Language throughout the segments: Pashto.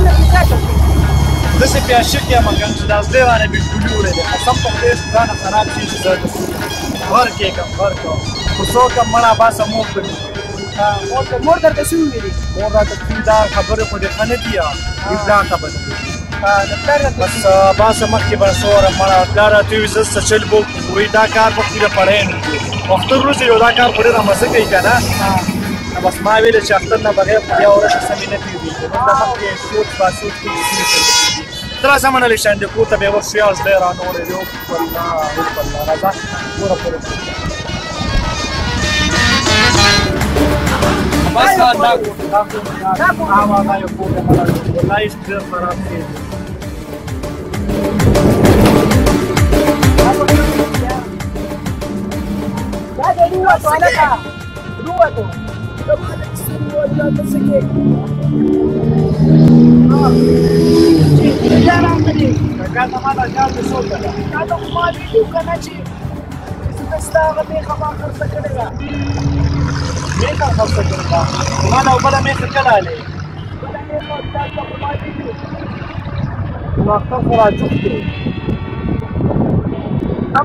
annem dikkat et. دسې په عاشق یم که چې دا زده باندې به ګلو وړې ده قسم په خدای چې ځان خراب شي چې زه غر کې کوم غر کوم خو څوک هم مړه باسه مور پرې مور مور درته څه ویلي مور راته څه دا خبرې خو دې ښه نه دي ابدا خبرې بس باسه مخکې به څه اورم مړه پلار راته وي زه څه چل بوک وایي دا کار په خپله پړی نه وختر وروسته یو دا کار په ډېره مزه کوي که نه نو بس ما ویل چې اختر نه بغیر بیا ورشه سمې نه کیږي دا مخکې سوچ با سوچ کې تر څو منل شي د کوټه به ورشي از ډیر انو نه یو والله والله راځه پورا پورا بس دا دا دا دا یو کوټه والله ډیر خراب دی دا د لوه توالکا لوه کمال کسی مولا بسکے بیا راغلی کاکا ته ما دا جال د سول ده تا ته خو ما ویلي که نه چې ځکه ستا هغه میخه ما خرڅه کړې ده میخه خرڅه کړې ده خو ما نه او بله میخه کله هلې بله میخه تا ته خو ما ویلي نو اختر خو را چوک دی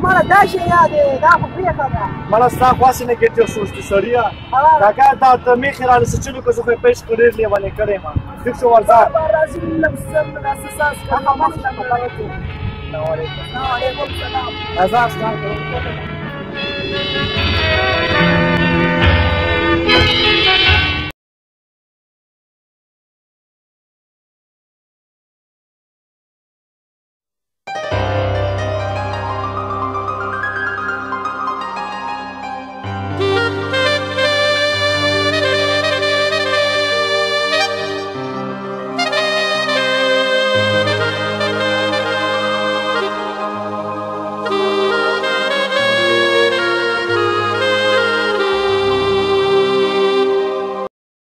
mala, dai și ea de, da, cu prieta mea. Mala, sta coasene că te sunt săria. Dacă ta te mihira să ce lucru să pe scurile vale care ma. Deci o alta. Barazilăm să mă da să să scă. Am mai la care tu. Na ore. Na ore, vom să la. Azar sta.